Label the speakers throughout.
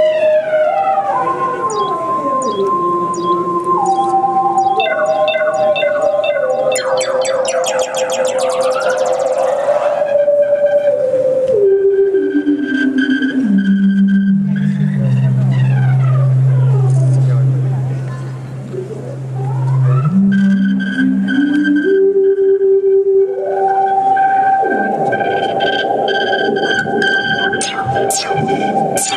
Speaker 1: you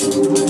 Speaker 2: thank you